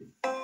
you.